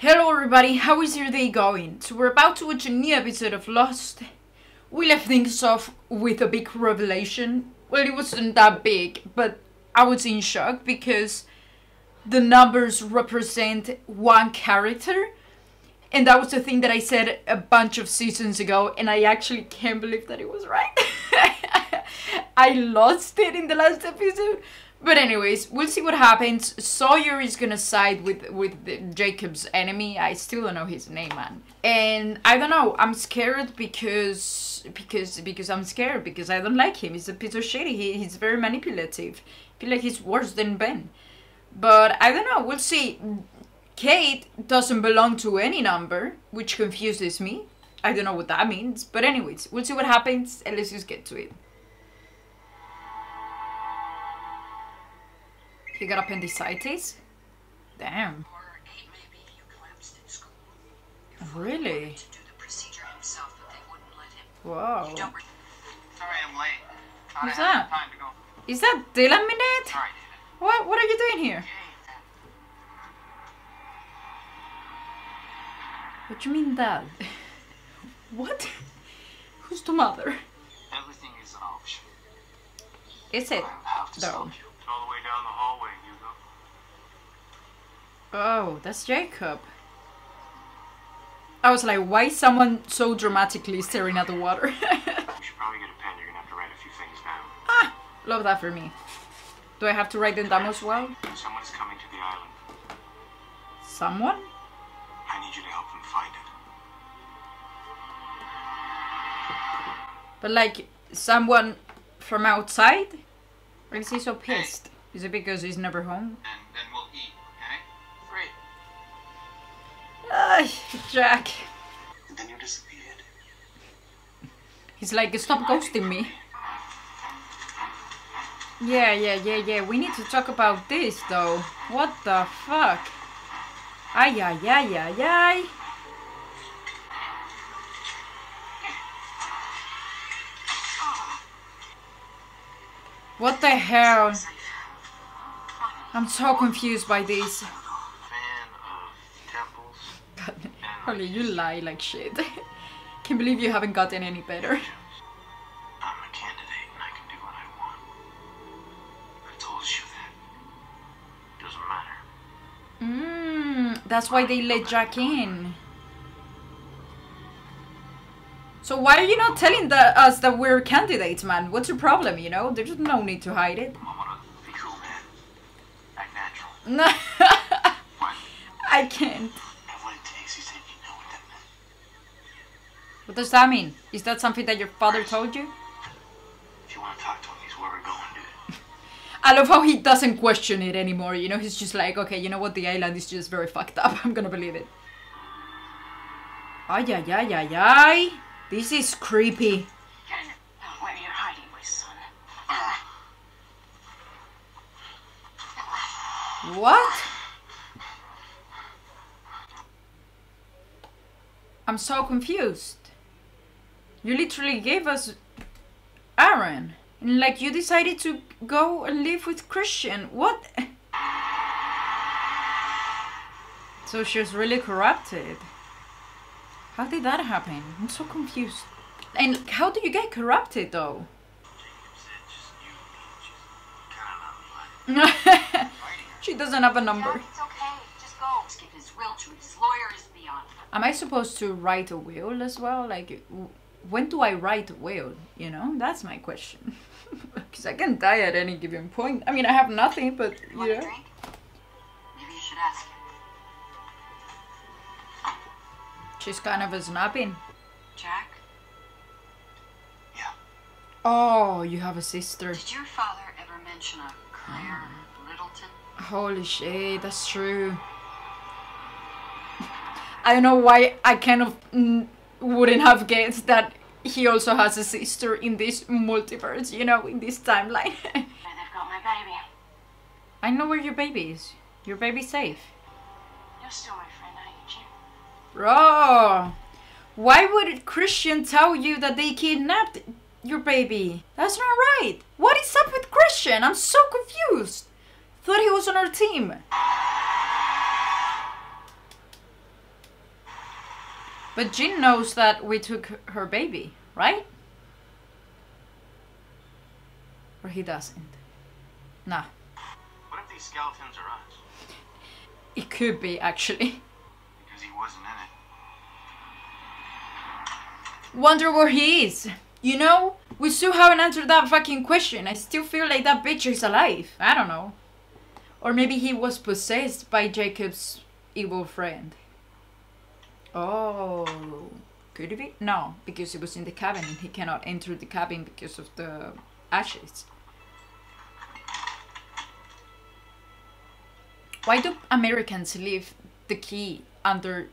Hello everybody, how is your day going? So we're about to watch a new episode of Lost. We left things off with a big revelation. Well, it wasn't that big, but I was in shock because the numbers represent one character. And that was the thing that I said a bunch of seasons ago, and I actually can't believe that it was right. I lost it in the last episode. But anyways, we'll see what happens. Sawyer is gonna side with with the, Jacob's enemy. I still don't know his name, man. And I don't know. I'm scared because because because I'm scared because I don't like him. He's a piece of shit. He, he's very manipulative. I feel like he's worse than Ben. But I don't know. We'll see. Kate doesn't belong to any number, which confuses me. I don't know what that means. But anyways, we'll see what happens and let's just get to it. He got appendicitis? Damn. Or eight maybe you collapsed in school. Your father Really? wanted to do himself, but they wouldn't let him. Whoa. Sorry I'm late. Who's that? time to go. Is that Dylan Minnette? David. What what are you doing here? What do you mean dad? what? Who's the mother? everything is an option. Is it? I have to No. stop you. All the way down the Hugo. Oh, that's Jacob. I was like, why is someone so dramatically staring at the water? You should probably get a pen. You're gonna have to write a few things down. ah, love that for me. Do I have to write them down as well? Someone's coming to the island. Someone? I need you to help them find it. But like, someone from outside? Why is he so pissed? Is it because he's never home? Jack. And then you disappeared. He's like, stop ghosting me. Yeah, yeah, yeah, yeah. We need to talk about this though. What the fuck? Ay, ay, ay, ay, ay. What the hell? I'm so confused by this. Fan of temples. God, Hurley, you lie like shit. Can't believe you haven't gotten any better. I'm a candidate and I can do what I want. I told you that. Doesn't matter. Mmm, that's why they let Jack in. So why are you not telling the, us that we're candidates, man? What's your problem, you know? There's no need to hide it. I wanna does that mean? Is that something that your father told you? If you wanna talk to him, he's where we're going, dude. I love how he doesn't question it anymore, you know? He's just like, okay, you know what? The island is just very fucked up. I'm gonna believe it. Ay, ay, ay, ay, ay. This is creepy. Get in where you're hiding, my son. What? I'm so confused. You literally gave us Aaron. And like you decided to go and live with Christian. What? So she was really corrupted. How did that happen? I'm so confused. And how do you get corrupted though? Jacob said just you and me. Just kind of not like she doesn't have a number. Dad, it's okay. Just go. Skip his will to his lawyer is beyond. Am I supposed to write a will as well? Like, when do I write a will? You know, that's my question. Because I can die at any given point. I mean, I have nothing, but You want you a know. drink? Maybe you should ask him. She's kind of a snapping. Jack, Yeah. Oh, you have a sister. did your father ever mention a Claire ah. Littleton? Holy shit, that's true. I don't know why I kind of wouldn't have guessed that he also has a sister in this multiverse, you know, in this timeline. They've got my baby. I know where your baby is. Your baby's safe. You're still my friend, aren't you? Bro, why would Christian tell you that they kidnapped your baby? That's not right. What is up with Christian? I'm so confused. Thought he was on our team. But Jin knows that we took her baby, right? Or he doesn't. Nah. What if these skeletons are us? It could be actually. Because he wasn't in it. Wonder where he is. You know, we still haven't answered that fucking question. I still feel like that bitch is alive. I don't know. Or maybe he was possessed by Jacob's evil friend. Oh, could it be? No, because he was in the cabin and he cannot enter the cabin because of the ashes. Why do Americans leave the key under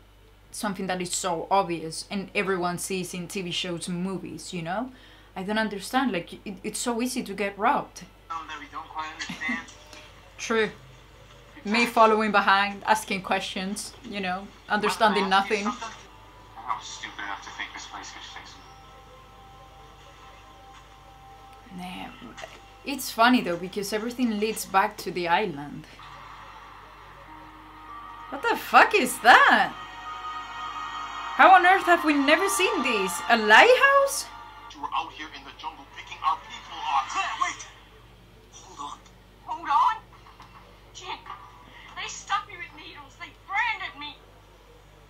something that is so obvious and everyone sees in TV shows and movies, you know? I don't understand. Like, it, it's so easy to get robbed. That we don't quite understand. True. Me following behind, asking questions, you know, understanding nothing. I was stupid enough to think this place could fix me. Nah, it's funny though because everything leads back to the island. What the fuck is that? How on earth have we never seen this? A lighthouse? You were out here in the jungle picking our people off. Claire, wait! Hold on. Hold on. Jin, they stuck me with needles. They branded me.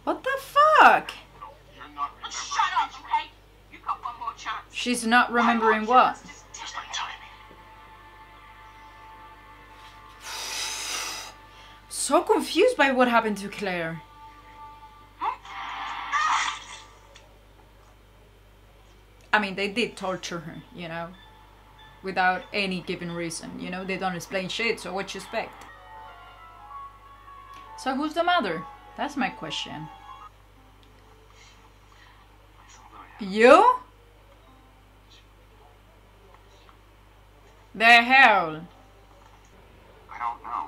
What the fuck? No, you're not remembering Shut up, things okay? You got one more chance. She's not remembering what? chance. Just- Just like timing. So confused by what happened to Claire. I mean, they did torture her, you know, without any given reason. You know, they don't explain shit, so what you expect? So who's the mother? That's my question. You? The hell? I don't know.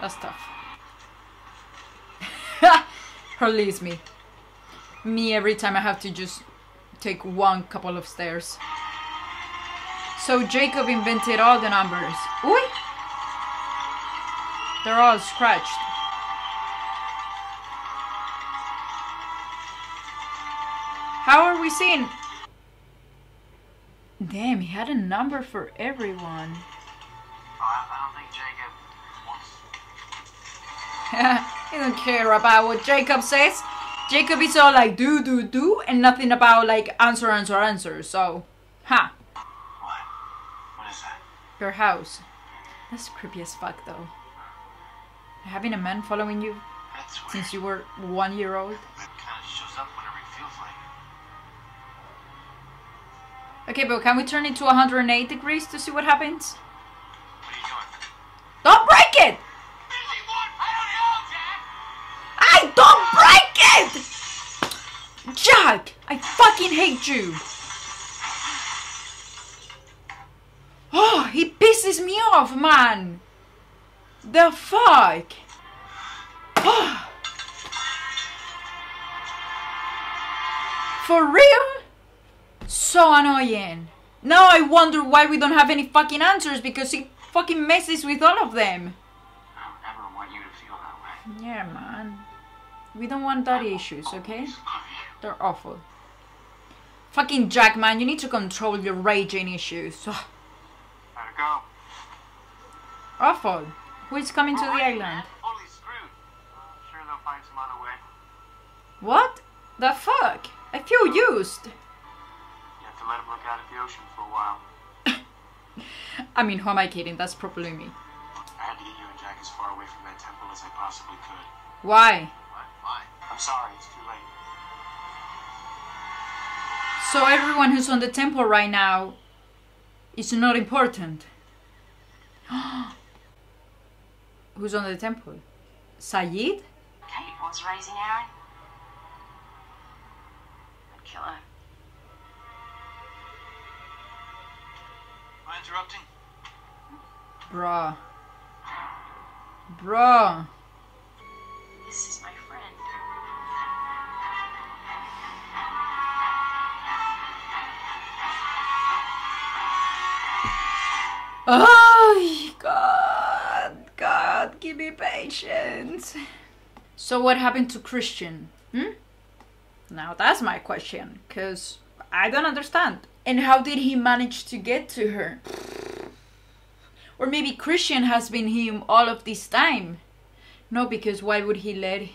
That's tough. Her leaves me. Me every time I have to just take one couple of stairs. So Jacob invented all the numbers. Oi! They're all scratched. How are we seeing? Damn, he had a number for everyone. He don't care about what Jacob says. Jacob is all like do do do and nothing about like answer answer answer. So, ha, What? What is that? your house. That's creepy as fuck though. Having a man following you since you were one year old. Okay, but can we turn it to 108 degrees to see what happens? What are you doing? Don't break it! I don't! I don't break it! Jack, I fucking hate you. Oh, he pisses me off, man. The fuck? Oh. For real? So annoying. Now I wonder why we don't have any fucking answers because he fucking messes with all of them. I don't ever want you to feel that way. Yeah, man. We don't want daddy issues, okay? Always love you. They're awful. Fucking Jack, man, you need to control your raging issues. Ugh, Gotta go. awful. Who is coming to the Alright, island? man. Screwed. I'm sure they'll find some other way. What? The fuck? I feel used. You have to let him look out at the ocean for a while. I mean, who am I kidding? That's probably me. I had to get you and Jack as far away from that temple as I possibly could. Why? What? Why? I'm sorry, it's too late. So everyone who's on the temple right now is not important. who's on the temple? Sayid? Kate was raising Aaron. I'd kill her. Am I interrupting? Bruh. Bruh. This is my friend. Oh God, God. revelations. So what happened to Christian? Hmm? Now that's my question, cause I don't understand. And how did he manage to get to her? Or maybe Christian has been him all of this time. No, because why would he let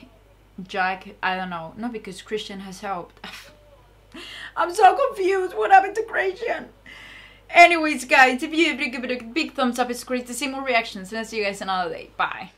Jack? I don't know. No, because Christian has helped. I'm so confused. What happened to Christian? Anyways, guys, if you give it a big thumbs up, it's great to see more reactions. And I'll see you guys another day. Bye.